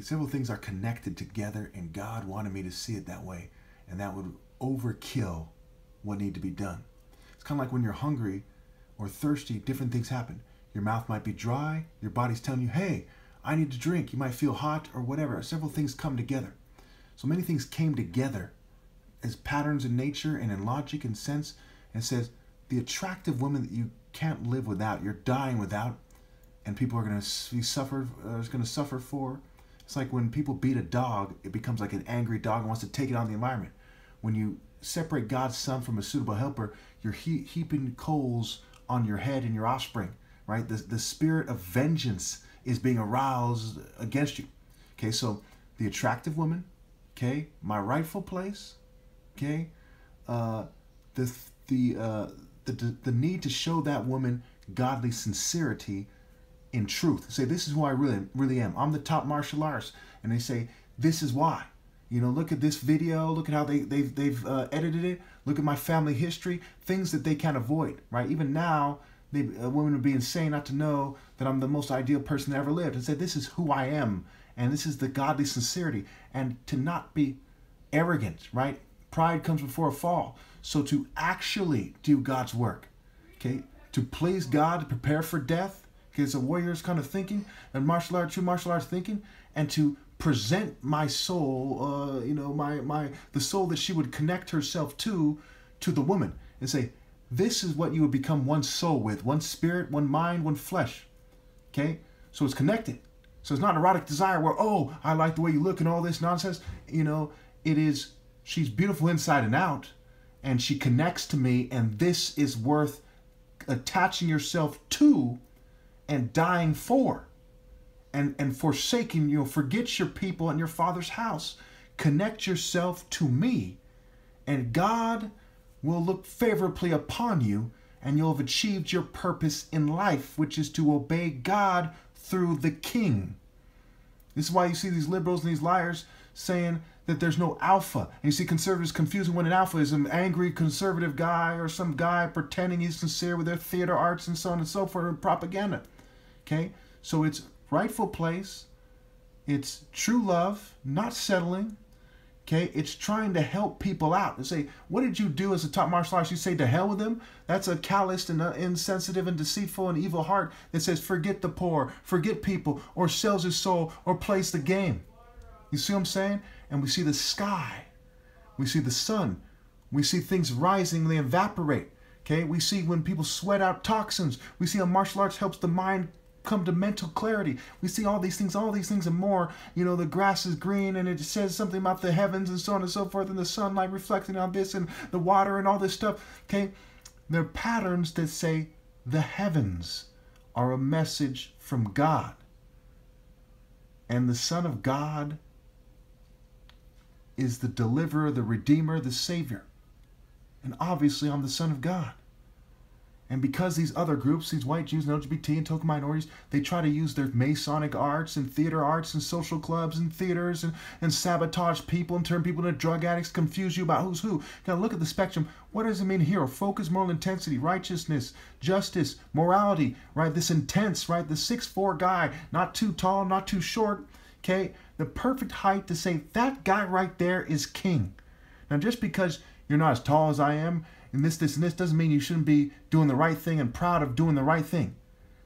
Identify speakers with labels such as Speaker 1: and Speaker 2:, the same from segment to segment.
Speaker 1: Several things are connected together, and God wanted me to see it that way, and that would overkill what need to be done. It's kind of like when you're hungry or thirsty, different things happen. Your mouth might be dry, your body's telling you, hey, I need to drink. You might feel hot or whatever. Several things come together. So many things came together as patterns in nature and in logic and sense and says the attractive woman that you can't live without, you're dying without, and people are going to be suffered, uh, going to suffer for. It's like when people beat a dog, it becomes like an angry dog and wants to take it on the environment. When you separate God's son from a suitable helper, you're he- heaping coals on your head and your offspring, right? The, the spirit of vengeance is being aroused against you. Okay, so the attractive woman, okay, my rightful place, okay, uh, the the uh, the the need to show that woman godly sincerity in truth. Say this is who I really really am. I'm the top martial artist, and they say this is why. You know, look at this video. Look at how they they've they've uh, edited it. Look at my family history. Things that they can't avoid, right? Even now, they, uh, women would be insane not to know that I'm the most ideal person that ever lived, and say this is who I am, and this is the godly sincerity, and to not be arrogant, right? Pride comes before a fall. So to actually do God's work, okay, to please God, to prepare for death, it's a warrior's kind of thinking, and martial art, true martial arts thinking, and to present my soul, uh, you know, my my the soul that she would connect herself to, to the woman, and say, this is what you would become one soul with, one spirit, one mind, one flesh. Okay, so it's connected. So it's not erotic desire where oh I like the way you look and all this nonsense. You know, it is she's beautiful inside and out, and she connects to me, and this is worth attaching yourself to and dying for and and forsaking you forget your people and your father's house connect yourself to me and god will look favorably upon you and you'll have achieved your purpose in life which is to obey god through the king this is why you see these liberals and these liars saying that there's no alpha. And you see conservatives confusing when an alpha is an angry conservative guy or some guy pretending he's sincere with their theater arts and so on and so forth and propaganda. Okay? So it's rightful place. It's true love, not settling. Okay, it's trying to help people out and say, What did you do as a top martial artist? You say, To hell with them? That's a calloused and uh, insensitive and deceitful and evil heart that says, Forget the poor, forget people, or sells his soul, or plays the game. You see what I'm saying? And we see the sky, we see the sun, we see things rising, they evaporate. Okay, we see when people sweat out toxins, we see how martial arts helps the mind come to mental clarity. We see all these things, all these things and more. You know, the grass is green and it says something about the heavens and so on and so forth, and the sunlight reflecting on this and the water and all this stuff. Okay, there are patterns that say the heavens are a message from God. And the Son of God is the deliverer, the redeemer, the savior. And obviously, I'm the Son of God. And because these other groups, these white Jews and LGBT and token minorities, they try to use their Masonic arts and theater arts and social clubs and theaters and, and sabotage people and turn people into drug addicts, confuse you about who's who. Now look at the spectrum. What does it mean here? Focus, moral intensity, righteousness, justice, morality, right? This intense, right? The six four guy, not too tall, not too short, okay? The perfect height to say that guy right there is king. Now, just because you're not as tall as I am, and this, this, and this doesn't mean you shouldn't be doing the right thing and proud of doing the right thing.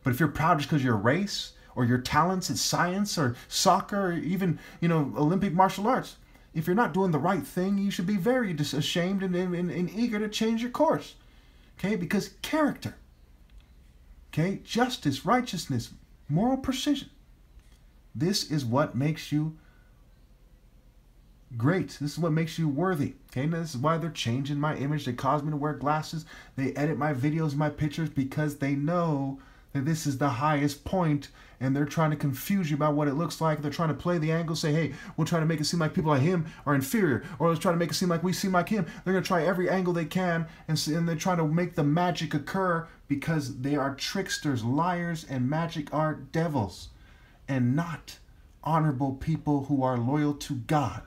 Speaker 1: But if you're proud just because you're a race or your talents in science or soccer or even, you know, Olympic martial arts, if you're not doing the right thing, you should be very ashamed and, and, and eager to change your course. Okay? Because character, okay, justice, righteousness, moral precision, this is what makes you great. This is what makes you worthy. Okay, and this is why they're changing my image. They cause me to wear glasses. They edit my videos, my pictures because they know that this is the highest point and they're trying to confuse you about what it looks like. They're trying to play the angle, say, hey, we'll try to make it seem like people like him are inferior, or let's try to make it seem like we seem like him. They're going to try every angle they can, and, and they're trying to make the magic occur because they are tricksters, liars, and magic art devils, and not honorable people who are loyal to God.